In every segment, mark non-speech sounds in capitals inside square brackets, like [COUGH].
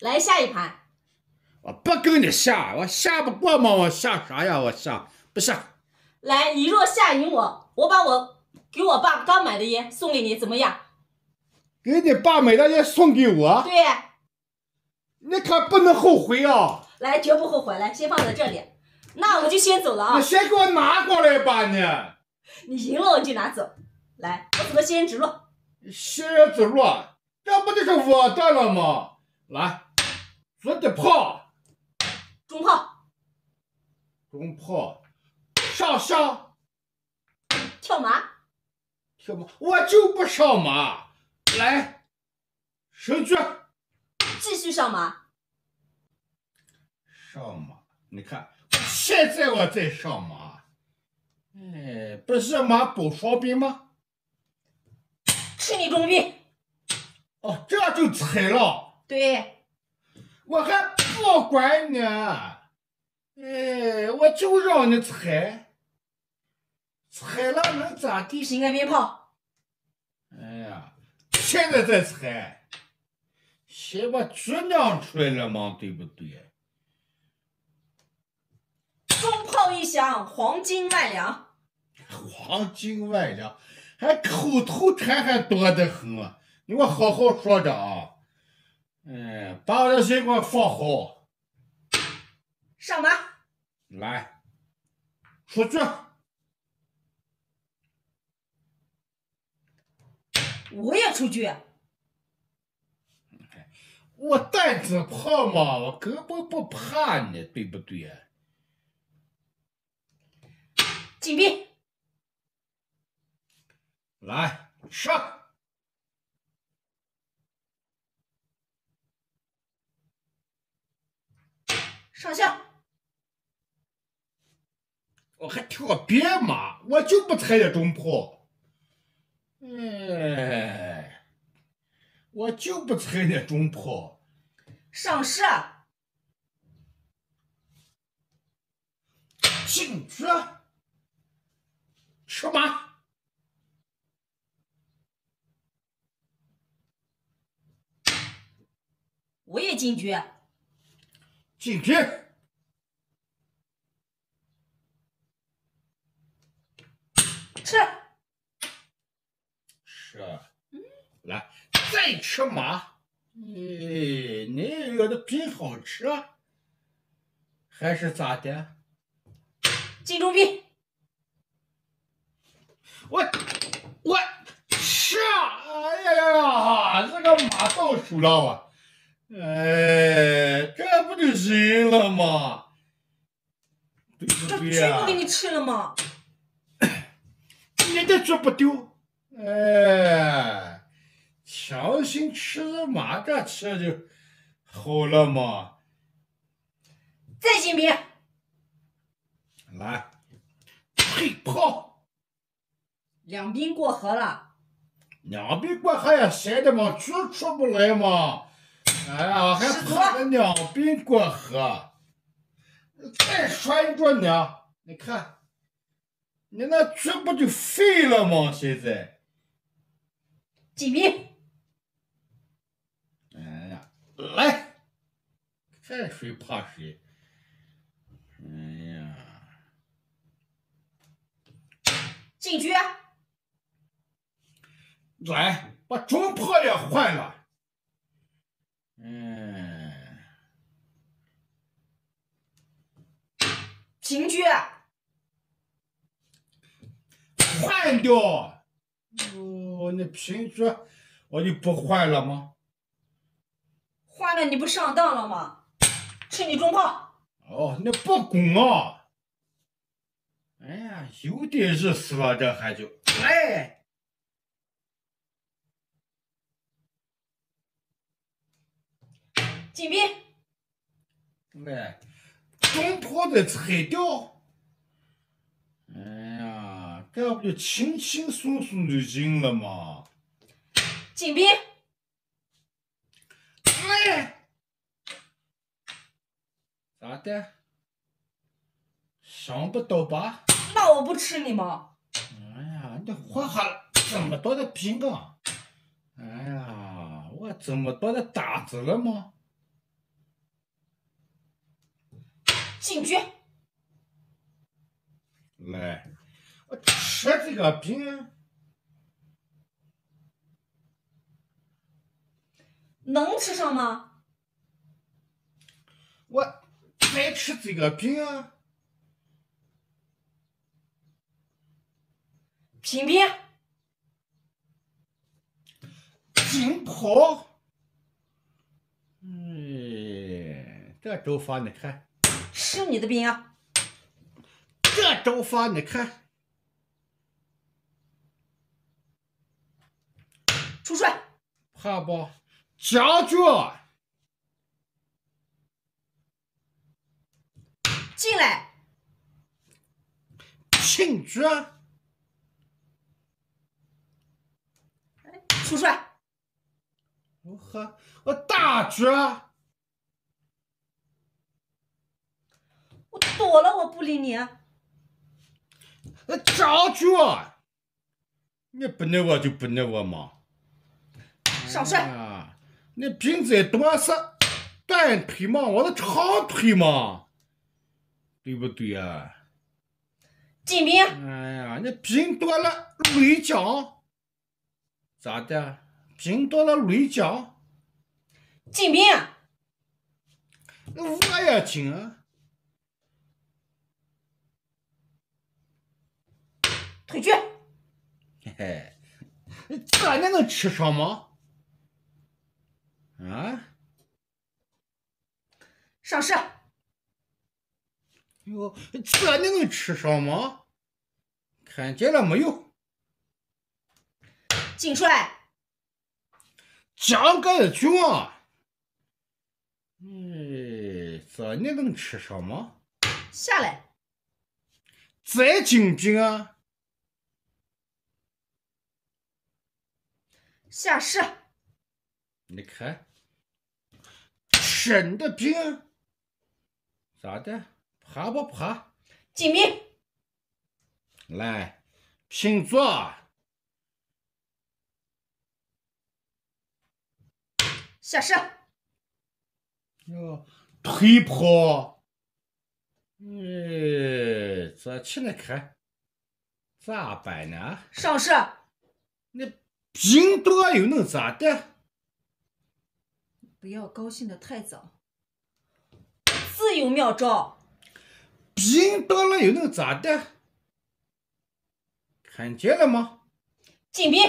来下一盘。我不跟你下，我下不过嘛，我下啥呀？我下不下？来，你若下赢我，我把我给我爸刚买的烟送给你，怎么样？给你爸买的烟送给我？对。你可不能后悔啊！来，绝不后悔。来，先放在这里。那我就先走了啊！你先给我拿过来吧，你。你赢了我就拿走。来，我走个仙人指路。仙人指路，这不就是我的了吗？来，左的炮，中炮，中炮，上上，跳马，跳马，我就不上马。来，手举，继续上马，上马。你看，现在我在上马，哎，不是马补双兵吗？吃你中兵。哦，这样就踩了。对，我还不管你，哎，我就让你踩，踩了能咋地？新个鞭炮。哎呀，现在再踩，先把局亮出来了嘛，对不对？中炮一响，黄金万两。黄金万两，还口头禅还多得很啊！你给我好好说着啊！哎，把我的水给我放好。上马。来，出去。我也出去。我胆子胖嘛，我根本不怕你，对不对？进兵，来上，上香。我还跳别马，我就不踩这中炮。哎，我就不踩那中炮。上市，进去。吃马，我也进局。进天，吃，吃，来再吃马。你，你有的兵好吃，还是咋的？进中兵。我我吃啊！哎呀呀呀！这个马到手了我，哎，这不就行了吗？对不对呀？这局不给你吃了吗？你的局不丢，哎，强行吃马这吃就好了嘛。再进兵，来，退炮。两兵过河了，两兵过河也闲的嘛，猪出不来嘛。哎呀，还喝个两兵过河？再说一着呢，你看，你那局不就废了吗？现在，几兵。哎呀，来，看谁怕谁。哎呀，进去。来，把中破也换了。嗯，平局。换掉。哦，那平局我就不换了吗？换了你不上当了吗？吃你中炮。哦，那不公啊！哎呀，有点意思了，这还就来。进兵，来，中炮的拆掉。哎呀，这不就轻轻松松就赢了吗？金兵，哎，咋的？想不到吧？那我不吃你吗？哎呀，你花了这么多的兵啊！哎呀，我这么多的打子了吗？进局。来，我吃这个饼，能吃上吗？我再吃这个饼啊！平平，金婆，哎，这粥法你看，吃你的兵啊！这招法你看，出帅，怕不？将军，进来，请局，出帅，我呵，我大局，我躲了，我不理你。那将军，你不爱我就不爱我嘛。少帅，啊，你饼在短是短腿嘛，我是长腿嘛，对不对啊？金兵，哎呀，你兵多了累僵，咋的？兵多了累僵，进兵，我也进退局，嘿嘿，这你能吃上吗？啊？上市，哟，这你能吃上吗？看见了没有？进帅，将个军啊！哎，这你能吃上吗？下来，再进兵啊！下士，你看，吃你的兵，咋的？爬不爬？进兵，来，平坐，下士，哟，推跑，哎，这起来看，咋办呢？上士，你饼多又能咋的？不要高兴的太早，自有妙招。病多了又能咋的？看见了吗？进兵，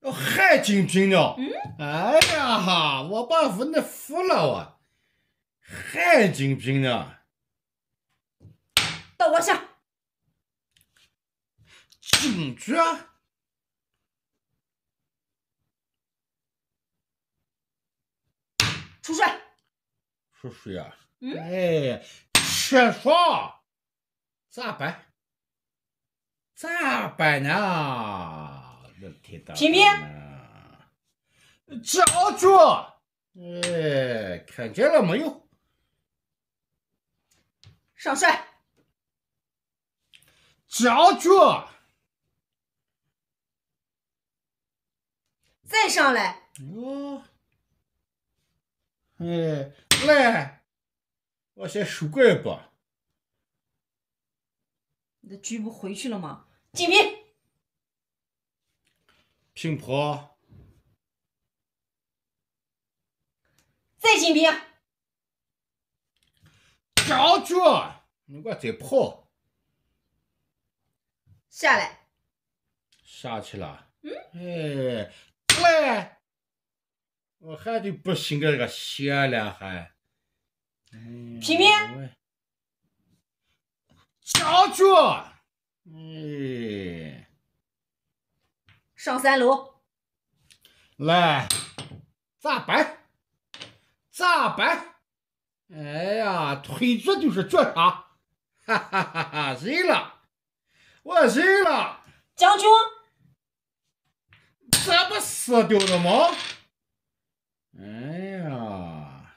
要害进兵了？嗯，哎呀哈，我把我那服了我，还进兵呢？到我下，进去出帅，说谁啊？嗯哎，吃爽，咋办？咋办呢？我天大！平平将军，哎，看见了没有？上帅，将军，再上来，哟，哎，来，我先收拐吧。你的局不回去了吗？进兵，平坡，再进兵，将军，你给我再跑下来，下去了。嗯？哎，来，我还得不信个这个邪了还。嗯平民喂将军，哎，上三楼，来，咋办？咋办？哎呀，推脚就是绝杀，哈哈哈哈！认了，我认了，将军，这不死掉了吗？哎呀，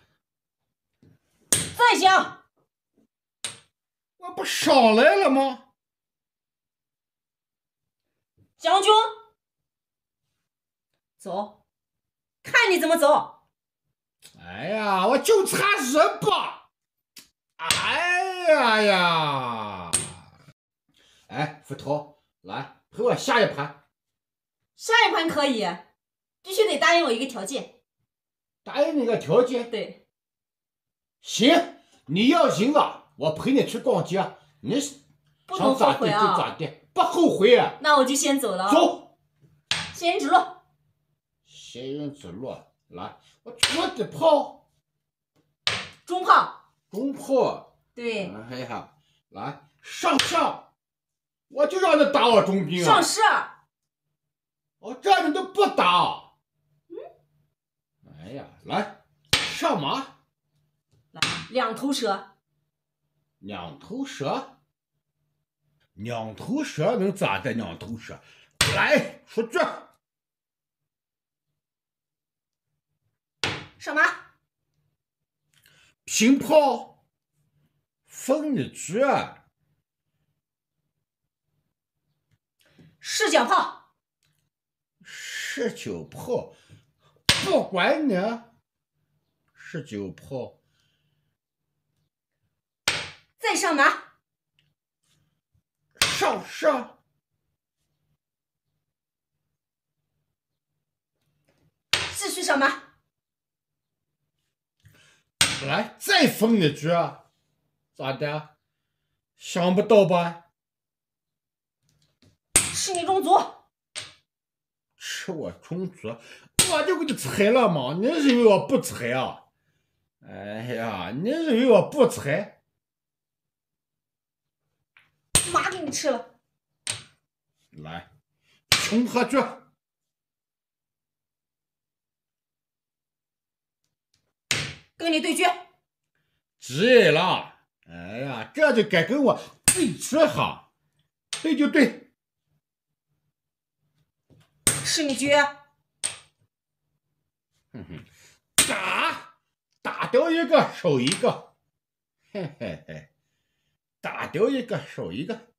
再讲，我不上来了吗？将军，走，看你怎么走。哎呀，我就差人吧，哎呀呀！哎，斧头，来陪我下一盘。下一盘可以，必须得答应我一个条件。答应你个条件？对。行，你要赢了，我陪你去逛街。你想咋地就咋地，不后悔啊！那我就先走了。走。仙人指路。仙人指路，来，我出的炮。中炮。中炮。对。哎呀，来上上，我就让你打我中兵啊！上士。哦，这你都不打。嗯。哎呀，来上马。来两头蛇。两头蛇。两头蛇能咋的？两头蛇，来出去。上马。平炮。分你局。十九炮。十九炮，不管你。十九炮。再上马。上上，继续上马。来，再封一局，咋的？想不到吧？吃你中卒。吃我中卒？我就给你拆了嘛！你以为我不拆啊？哎呀，你以为我不拆？马给你吃了，来，穷喝去，跟你对决，急了，哎呀，这就该跟我对决哈，对就对，是你局，哼哼，打，打掉一个收一个，嘿嘿嘿。打掉一个收一个，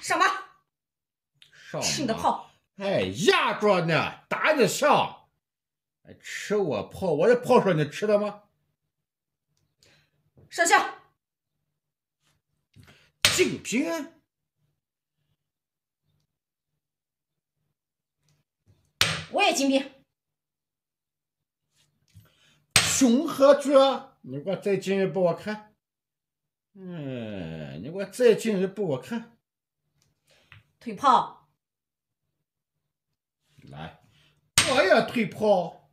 上吧，上吃你的炮！哎，压着呢，打你上，吃我炮，我的炮是你吃的吗？上下，进兵，我也进兵，熊和猪，你给我再进一步，我看。嗯，你给我再进一步，我看。退炮。来，我也退炮。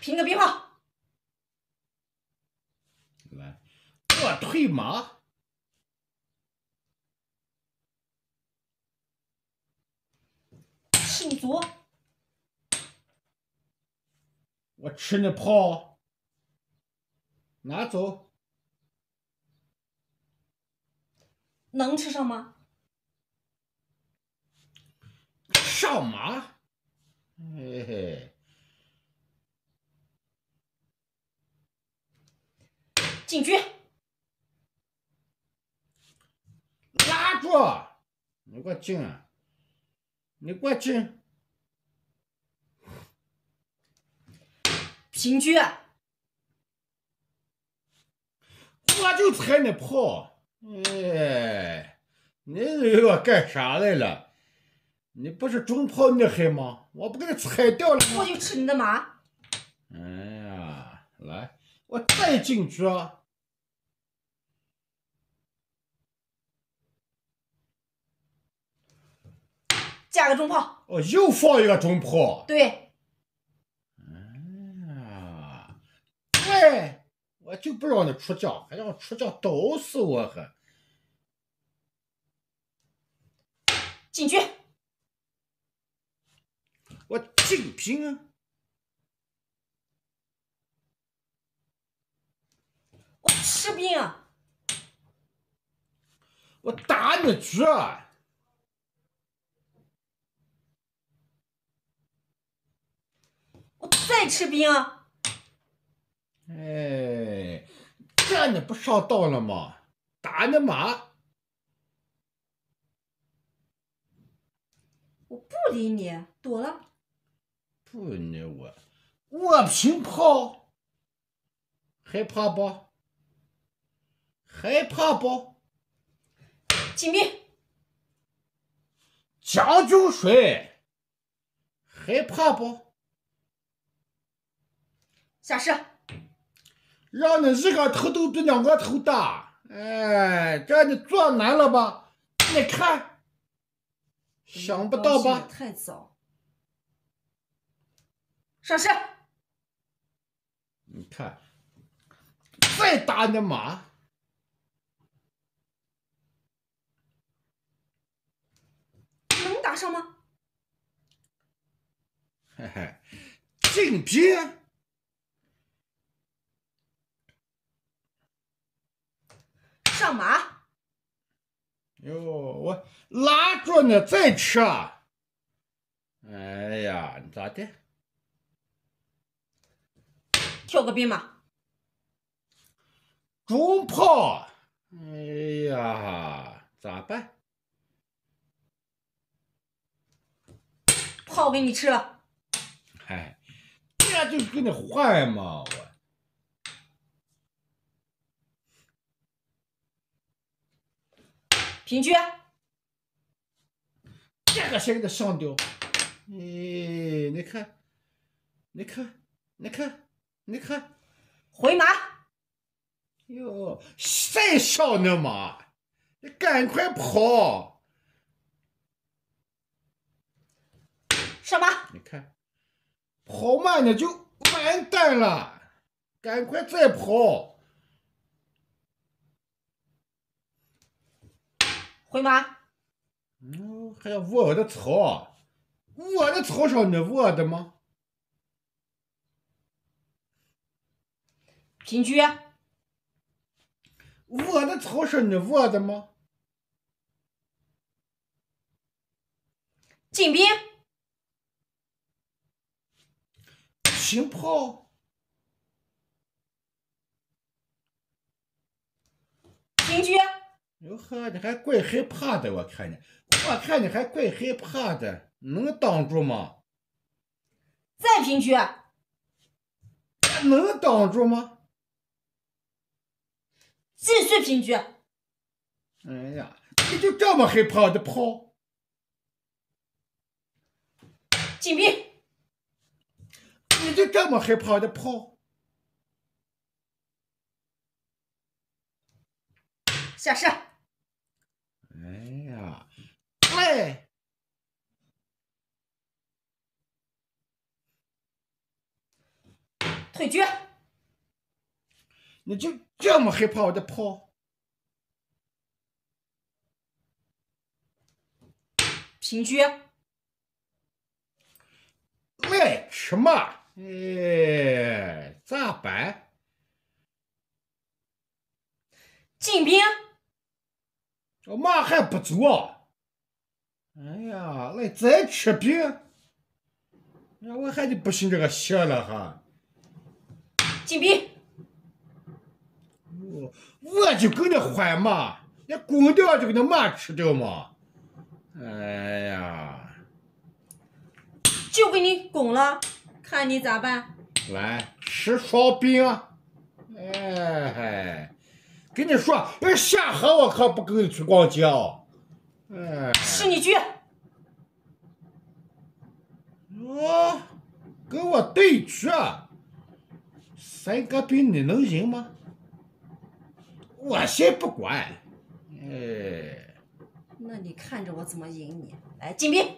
拼个鞭炮。来，我退马。吃你卒。我吃你炮。拿走，能吃上吗？上马，嘿嘿，进局，拉住，你给我进，你给我进，平局。我就踩你炮，哎，你以为我干啥来了？你不是中炮厉害吗？我不给你踩掉了吗？我就吃你的马。哎呀，来，我再进去啊，加个中炮。哦，又放一个中炮。对。哎呀，对。我就不让你出将，还让出将刀死我！还进去，我进兵，我吃兵，我打你局，我再吃兵。哎，这你不上当了吗？打你妈！我不理你，躲了。不理我，我平炮。害怕不？害怕不？进兵，将就睡，害怕不？下士，让你一个头都比两个头大，哎，这你做难了吧？你看，想不到吧？太早。上士，你看，再打你马，能打上吗？嘿嘿，进兵。上马！哟，我拉着呢，再吃啊。哎呀，你咋的？跳个兵马。中炮！哎呀，咋办？炮给你吃了。嗨，这就给你换嘛，我。平车，这个现在上吊，哎，你看，你看，你看，你看，回马，哟，谁上那马，你赶快跑，什么，你看，跑慢了就完蛋了，赶快再跑。回马，哦，还要卧我的草，我的草上你我的吗？平车，我的草是你我的吗？进兵，平炮，平车。哟呵，你还怪害怕的，我看你，我看你还怪害怕的，能挡住吗？再平局，能挡住吗？继续平局。哎呀，你就这么害怕的跑？进兵，你就这么害怕的跑？下哎呀。来，退车。你就这么害怕我的炮？平车。来，什么？哎，咋办？进兵。我马还不走啊。哎呀，那再吃饼！那我还得不信这个邪了哈！进兵！我我就跟你换马，你攻掉就给你马吃掉嘛！哎呀，就给你拱了，看你咋办？来吃烧饼！哎嗨，跟你说，要下河我可不跟你去逛街哦。是你去，哦，跟我对局，三个兵你能赢吗？我先不管，哎，那你看着我怎么赢你？来金兵，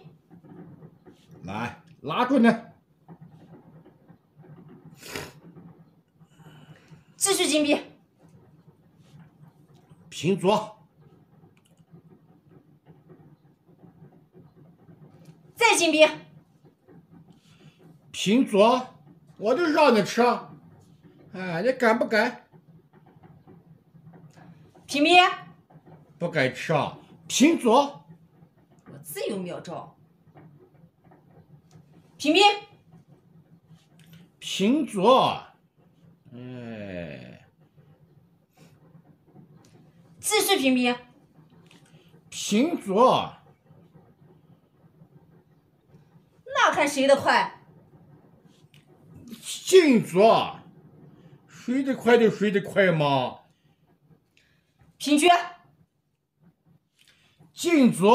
来拉住你，继续金兵，平足。再进兵，平足，我就让你吃，哎，你敢不敢？平兵，不敢吃啊！平足，我自有妙招。平兵，平足，哎，继续平平，平足。那看谁的快！进足，谁的快就谁的快嘛。平局，进足，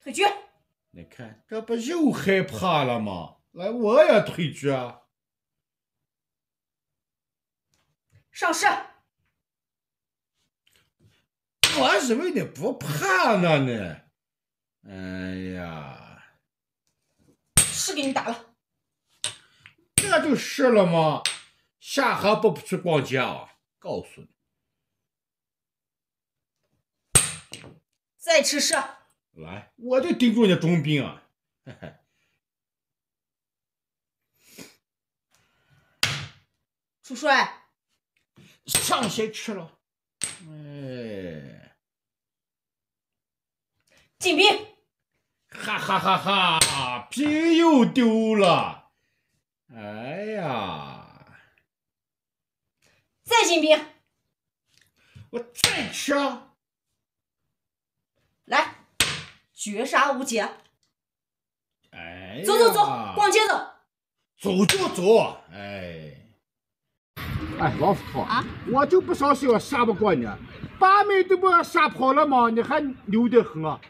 退局，你看这不又害怕了吗？来，我也退局啊！上市，我以为你不怕呢呢。哎呀，是给你打了，这就是了吗？下河不去逛街啊！告诉你，再吃屎，来，我就盯住你中兵啊！嘿嘿，主帅，上先吃了。哎，进兵，哈哈哈哈，兵又丢了。哎呀，再进兵，我再吃啊！来，绝杀无解，哎，走走走，逛街走，走就走，哎。哎，老师傅啊，我就不相信我杀不过你，八妹都把我杀跑了嘛，你还牛得很啊！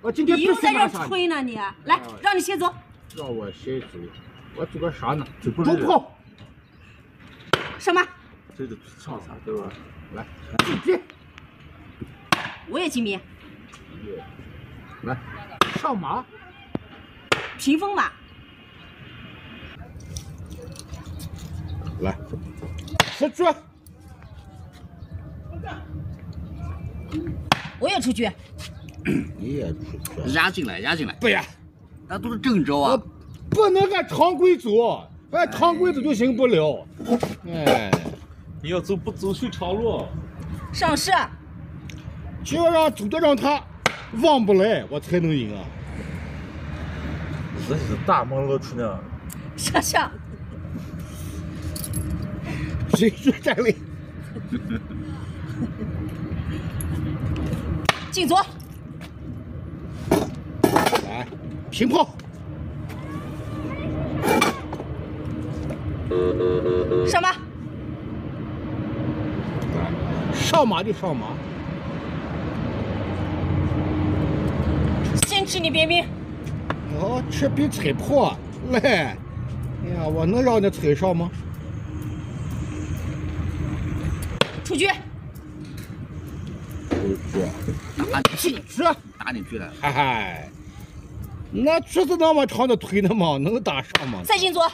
我今天必你又在这。吹呢你，来，让你先走。让我先走，我走个啥呢？走不是中炮，上马，这个上啥对吧？来，进兵，我也进兵，来，上马，屏风马，来，出去，我也出去。[COUGHS] 你也出去，压进来，压进来，不呀，那都是正招我啊！不能按常规走，按常规走就行不了。哎，你要走不走寻常路？上市，就要让走的让他忘不来，我才能赢啊！这是大忙老出呢。上上，谁说站里？[LAUGHS] 进左，来，平炮，上马，上马就上马。先吃你边兵，哦，吃比踩炮啊！来，哎呀，我能让你踩上吗？出局，打你进去，打你去了，嗨嗨，那橘子那么长的腿呢吗？能打上吗？再进左，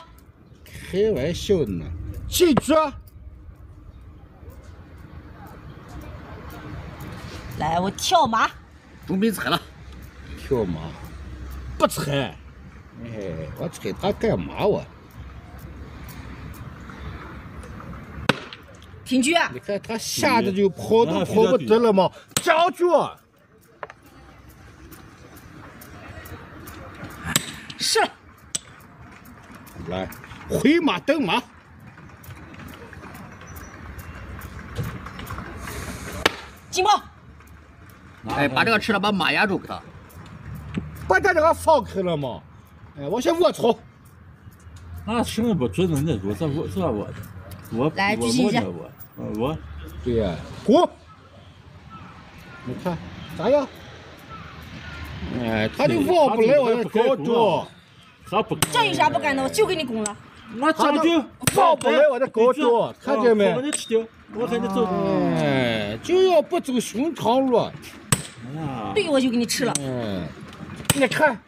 开玩笑呢，进去，来，我跳马，准备踩了，跳马，不踩。哎，我踩他干嘛我？平局，你看他吓得就跑都跑不得了嘛？将军，是，来，回马蹬马，金炮，哎，把这个吃了，把马压住给他。把他这个放开了嘛？哎，我先卧槽。那什么不准呢？那我这我这我我来我举我嗯我对呀、滚！你看咋样？哎，他就忘不来我的高度，他不这有啥不敢的？我就给你拱了，我将军忘不来我的高度，看见没我？把你吃掉，我看你走。哎，就要不走寻常路。哎呀，对，我就给你吃了，嗯，你看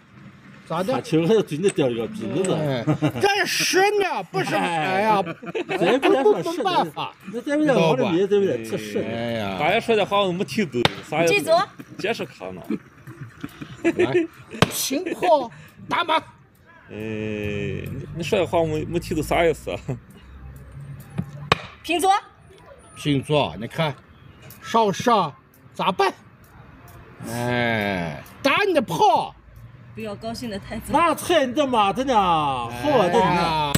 咋他的？其实还是对你掉一个鼻子这是呢，不是？哎呀，咱不不不说是办法，那咱们往里面对不对？这是呀，大爷说的话我没听懂，啥意思？进左，解释看呢。来，平炮打马，哎，你你说的话没没听懂啥意思啊？平坐，平坐，你看上上咋办？哎，打你的炮，不要高兴的太早，那菜你的马的呢，好的呢。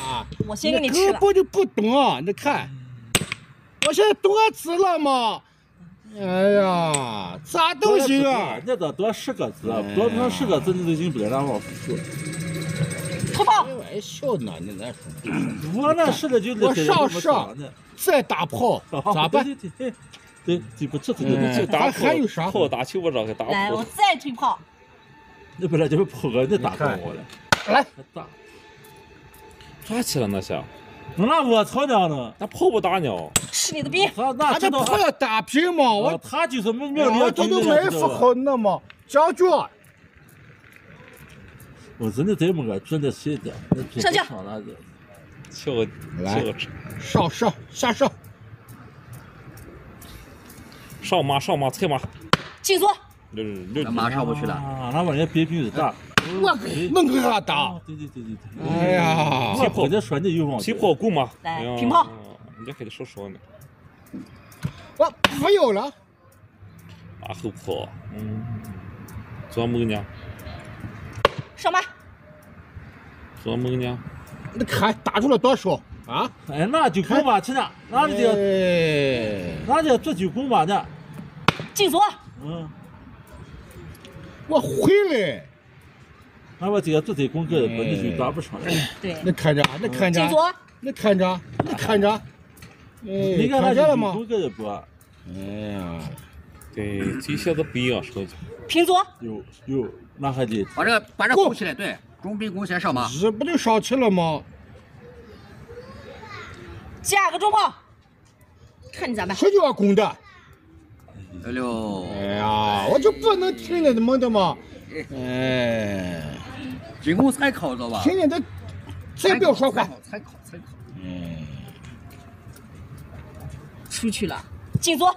我先给你你吃了，根本就不懂啊！你看，我现在多字了嘛？哎呀，咋都行啊！那得多十个字，多成十个字你都赢不了咱王府。退炮开玩笑呢，你那说我那是的就我上上上再打炮咋办？对对对对，对不这这哎这打还还有啥炮打球我让给打来，我，再吹炮。那本来就是破个，那打过我了，来，还打。抓起了那下，那我操娘呢？那炮不打鸟，吃你的兵！他那他这知道炮要打平嘛，我哦他就是没没有我这都没符合那么将军，我真的这么个真的是的，上将。上那来上上下上，上马上马踩马，进左，六六那马上不去了。啊，那玩意儿别比的大。我给能给他打？啊，对对对对对。哎呀，我或者说你有往起炮鼓嘛，来哎呀平炮，人家还得说说呢，我没有了，马后炮，嗯，做梦呢，上马，做梦呢，你看打出了多少？啊？哎，那就拱马去呢，那就哎，那就这就拱马呢。进左，嗯，我回来，那我这个做这拱个，本你就抓不上了。对，你看着，你看着进，左，你看着，你看着，哎，你看见了吗？工作也不，哎呀，对，这些都不一样，说平左，有有，那还得把这个把这拱起来，对，中兵拱起来上马。这不就上去了吗？加个中炮，看你咋办。这就要攻的。六六，哎呀，我就不能听见他们的嘛。哎，仅供参考知道吧？听见的，再不要说话。参考，参考。嗯，出去了，进左，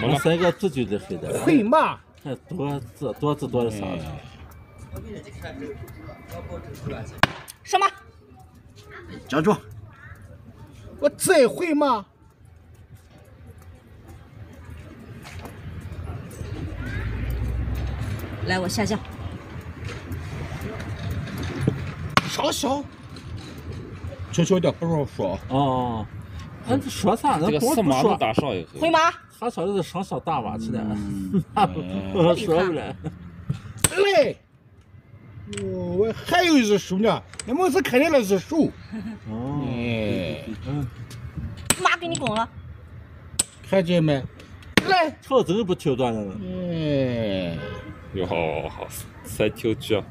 没了，我三个这就得黑的，会骂。还多字多字多的啥？什么，站住！我再会骂。来，我下降，上小，悄悄的，不让说。哦，俺这说啥？这那个四马都光不说，打上以后回，马，他说的是上小大马去呢，[LAUGHS] 嗯那不我说不来。来，哦我还有一只手呢，你们是看见了只手。哦，哎，嗯，马给你拱了，看见没？来，跳真不跳断了。哎，哟好，三条车，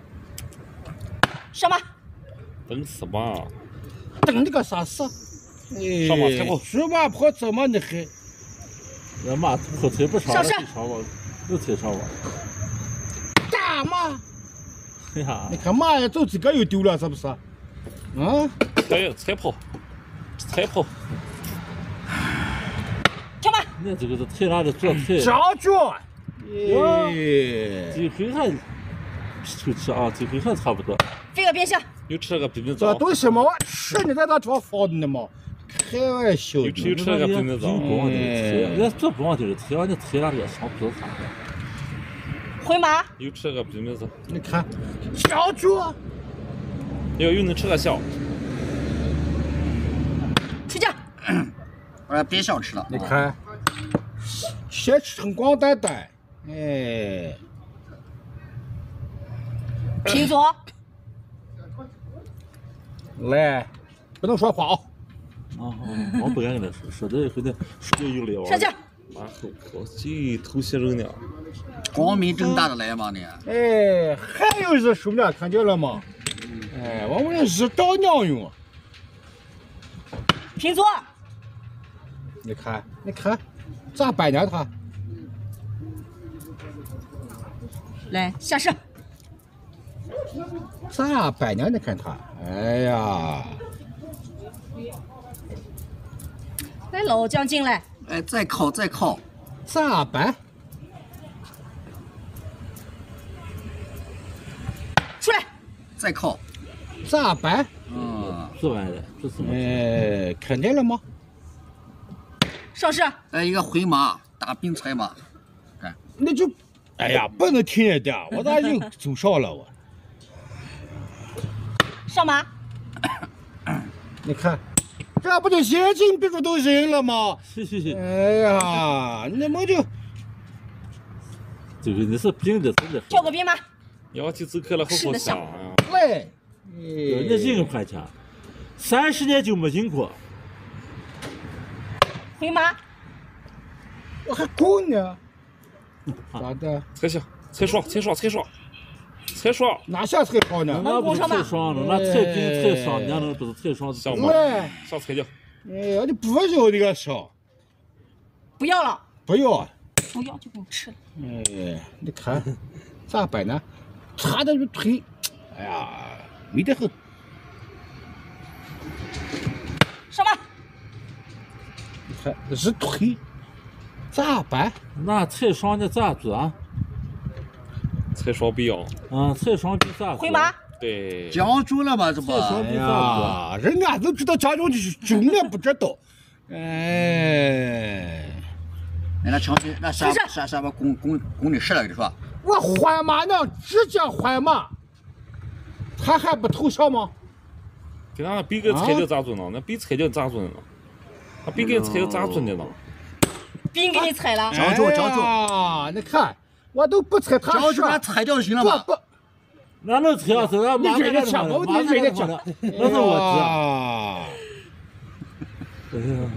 上马，等什么，等你个啥事？哎上马跑怎么的还？那马破腿不上了，上上腿上我，又腿上我。打嘛？哎呀你，看嘛呀走几个又丢了，是不是？啊？踩踩跑，踩跑，跳吧，那这个是腿上的左腿，将军。哟哎，这回还出去啊，这回还差不多。飞个边下，又吃了个比比这枣，东西嘛，我吃你在那地方放的呢嘛？开玩笑又吃又。吃了个比比有枣，不往的腿，人家这不往的腿，往的腿那里上不啥的。回马，又吃了个比比枣，你看，小猪，要又能吃个小，出将，我说别想吃了。你看，先吃成光蛋蛋，哎，平左，来，不能说话啊！啊，我不敢跟他说，说这回头说就有了。上将，马后炮，这头些人呢，光明正大的来嘛你。哎，还有一只手呢，看见了吗？哎，我们日照娘用，平左，你看，你看，咋办呢他？来下士，咋办呢？你看他，哎呀，来老将进来，哎，再靠再靠，咋办？出来，再靠。咋办？嗯，是完了，这是么？哎，看见了吗？上射，哎，一个回马，大兵踩马。看那就，哎呀，不能听人的，我咋又 [LAUGHS] 走上了我？上马，[COUGHS] 你看，这不就眼睛闭住都人了吗？是是是，哎呀，你们就就是你是病的，真的。跳个边马，要去走开了好好是的香啊。喂。人家赢块钱，三十年就没赢过。回马，我还够呢。咋的？踩下，踩双，踩双，踩双，踩双。哪下才好呢？那不是踩双了，那踩兵踩双，人家那不是上踩掉。哎呀，你不要那个烧，不要了，不要。不要就给你吃了。哎，你看 [LAUGHS] 咋办呢？差点就腿。哎呀，没得很。上吧，你看是退，咋办？那菜双的咋做啊？踩双不要。嗯，菜双比咋做？回马，对。讲究了嘛，这不？踩双比咋做，人家都知道将就的，就我不知道。[LAUGHS] 哎，那强军那啥啥啥把公公公的事了，跟你说。我换马呢，直接换马，他还不投降吗？给那比个踩掉咋做呢？那比踩掉咋做的呢？他比个踩掉咋做的呢？兵给你踩了。将就将就啊！你看，我都不踩他将就把踩掉就行了嘛。不，那能踩啊？是那马人家讲，我你人家讲，那是我啊。哎呀，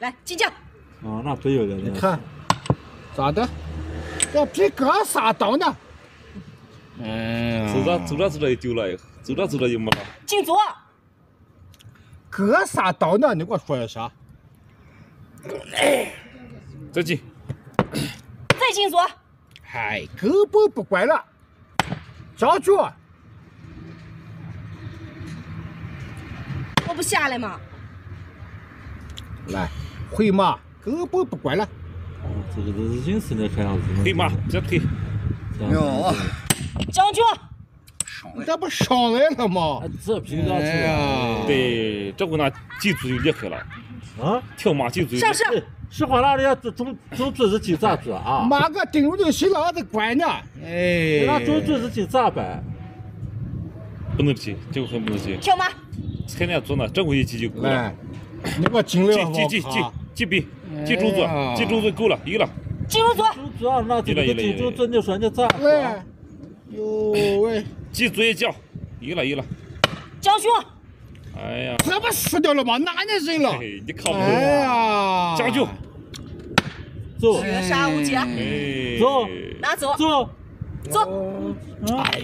来进将。啊，那不有了。你看，咋的？这比哥仨倒呢？哎呀，走着走着走着就丢了，走着走着就没了。进左。哥啥刀呢？你给我说一下。再进。再进左。嗨，根本不管了，将就。我不下来吗？来，回马，根本不管了。哦，这个都是硬是那看样子。回马，别退。哟，将军，你这不上来了吗？这平常哎呀，对，这回那进组就厉害了。啊，跳马进组。上是。实话，那人家中中组是进咋做啊？马个顶住就行了，还得管呢。哎，那中组是进咋办？不能进，这个还不能进。跳马。才那做呢，这回一进就够了。来，你给我进来，进进进进进兵，进中组，进中组够了，有了。进入组。中组啊，那这个进中组，你说你咋？喂，哟喂，进组一将，赢了赢了。将军。哎呀，这不输掉了吗？哪里人了？你看不哎呀，将就。走。绝杀无解。哎，走。拿走。走。走。哎。